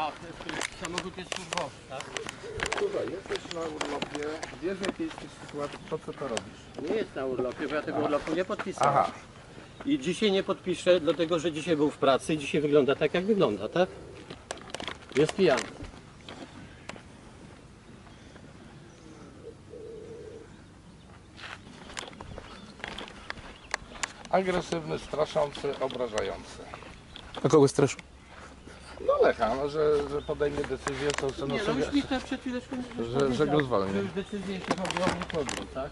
A, samochód jest służbowy, tak? Słuchaj, jesteś na urlopie, wiesz w jakiej jesteś sytuacji, po co to robisz? Nie jest na urlopie, bo ja tego urlopu nie podpisałem. Aha, I dzisiaj nie podpiszę, dlatego że dzisiaj był w pracy i dzisiaj wygląda tak, jak wygląda, tak? Jest pijany. agresywny, straszący, obrażający. A kogo straszy? No, że, że podejmie decyzję, to co no Nie, no już mi to przed chwileczką że, że go zwolni. że już decyzję, jeśli chodzi o mnie podjął, tak?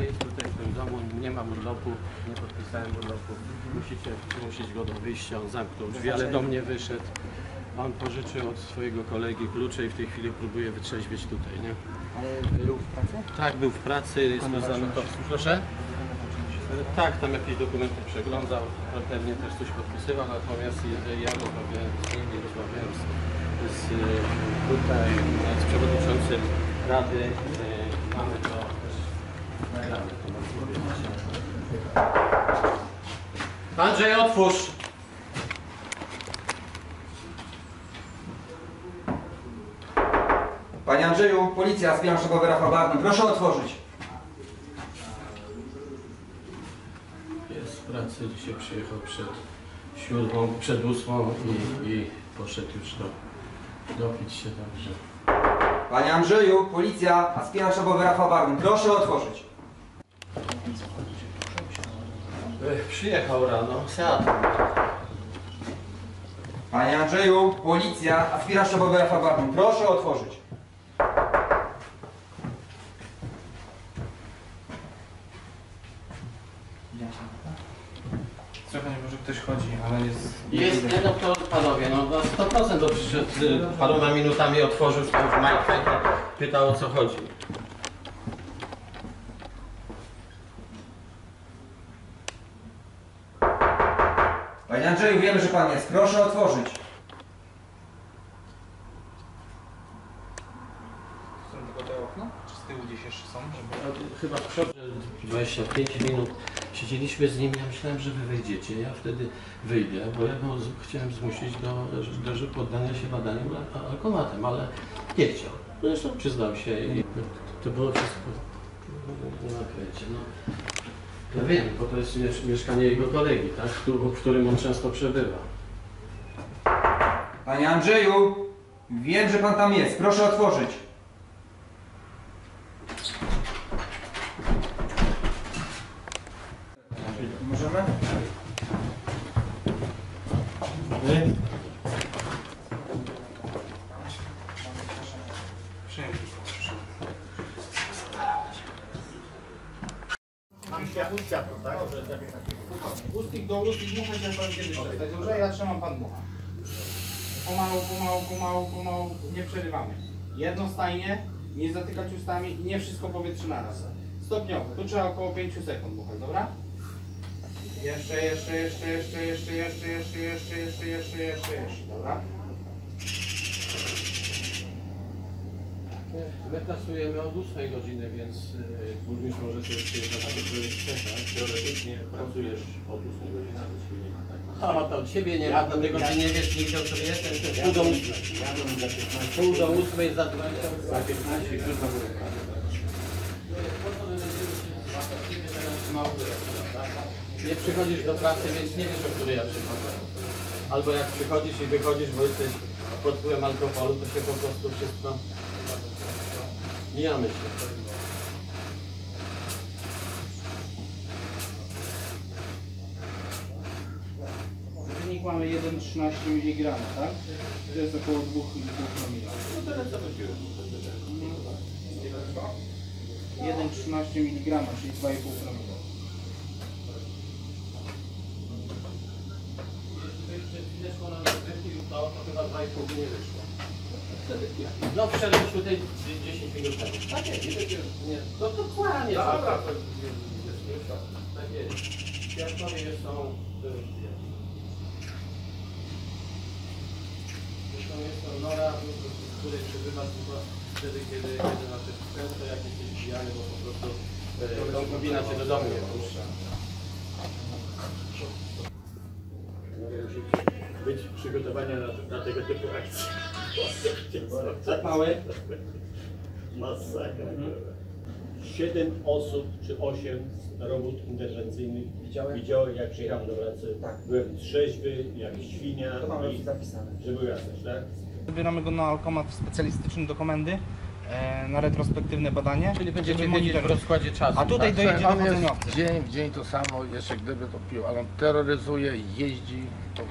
Jest tutaj w tym domu, nie mam urlopu, nie podpisałem urlopu. Musicie zmusić go do wyjścia, on zamknął drzwi, ale do mnie wyszedł. On pożyczył od swojego kolegi klucze i w tej chwili próbuje wytrzeźwieć tutaj, nie? Ale był w pracy? Tak, był w pracy, jest to. Proszę? Tak, tam jakieś dokumenty przeglądał, pewnie też coś podpisywał, natomiast ja rozmawiałem z nim i rozmawiałem z, z, e, tutaj z przewodniczącym Rady. e, Mamy to też nagrane. Andrzej, otwórz! Panie Andrzeju, policja, aspirant szefowy Rafał Bartny. Proszę otworzyć. Jest w pracy, dzisiaj przyjechał przed siódmą, przed ósmą i, i poszedł już do, dopić się także. Panie Andrzeju, policja, aspirant szefowy Rafał Bartny. Proszę otworzyć. E, Przyjechał rano, Seat. Panie Andrzeju, policja, aspirant szefowy Rafał Bartny. Proszę otworzyć. Trochę nie może ktoś chodzi, ale jest... Jest, nie no to panowie, no na 100% to przyszedł y, paroma minutami, otworzył tam w majtkę, pytał o co chodzi. Panie Andrzeju, wiemy, że pan jest. Proszę otworzyć. Okna? Czy z tyłu gdzieś jeszcze są? Żeby... No, Chyba w przodze 25 minut siedzieliśmy z nim, ja myślałem, że wy wejdziecie, ja wtedy wyjdę, bo ja go z- chciałem zmusić do, do poddania się badaniu al- alkomatem, ale nie chciał. Zresztą przyznał się i to było wszystko na krecie. No. Ja wiem, bo to jest miesz- mieszkanie jego kolegi, tak? w, któ- w którym on często przebywa. Panie Andrzeju, wiem, że pan tam jest. Proszę otworzyć. Przyjemnie. Ustnik do ustnik mucha się pan kiedyś przestać. Dobrze, ja trzymam pan mucha. Pomału, pomału, pomału, pomału, nie przerywamy. Jednostajnie, nie zatykać ustami, nie wszystko powietrze naraz. Stopniowo, tu trzeba około 5 sekund muchać, dobra? Jeszcze, jeszcze, jeszcze, jeszcze, jeszcze, jeszcze, jeszcze, jeszcze, jeszcze, jeszcze, jeszcze, jeszcze, dobra? My pracujemy od 8 godziny, więc y, burmistrz może sobie przyjechać, aby człowiek czekać. Teoretycznie pracujesz od 8 godziny, ale się nie ma tak. A, to od siebie nie ma, dlatego że nie wiesz nigdzie, o której jestem. To jest pół do 8. Pół do 8 za 20. Za 15 już na górę. Nie przychodzisz do pracy, więc nie wiesz, o której ja przychodzę. Albo jak przychodzisz i wychodzisz, bo jesteś pod wpływem alkoholu, to się po prostu wszystko mijamy się. Wynik mamy 1,13 mg, tak? To jest około 2,5 promila. No teraz co chodziło? 1,13 mg, czyli 2,5 promila. To, to chyba 2,5 by nie wyszło. No wszedłeś tutaj 10 minut temu. Tak jest, nie, nie, no to kłamie. Dobra, to jest Tak jest. Świadkowie są... y, to jest to nora, w której przebywa tylko wtedy, kiedy, kiedy nasze często jak jesteś pijany, bo po prostu e, konkubina cię do domu nie puszcza. Być przygotowania na, na tego typu akcje. Tak mały? Masakra. Siedem osób czy osiem z robót interwencyjnych Widziałem? widziało jak przyjechałem do pracy. Tak. Byłem trzeźwy, jak świnia. To mamy i- zapisane. Żeby jasność, tak? Zabieramy go na alkomat specjalistyczny do komendy e, na retrospektywne badanie. Czyli będziecie żeby wiedzieć w rozkładzie czasu. A tutaj tak? dojedzie dochodzeniowcy. dzień w dzień to samo, jeszcze gdyby to pił, ale on terroryzuje, jeździ, to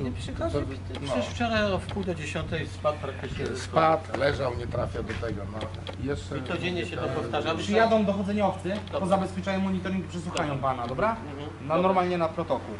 Nie przykazuje. No. Przecież wczoraj o wpół do dziesiątej spadł praktycznie ze spadł, leżał, nie trafia do tego. No. Jeszcze, I codziennie się to powtarza. Przyjadą dochodzeniowcy, pozabezpieczają monitoring, przesłuchają pana, dobra? Na, normalnie na protokół.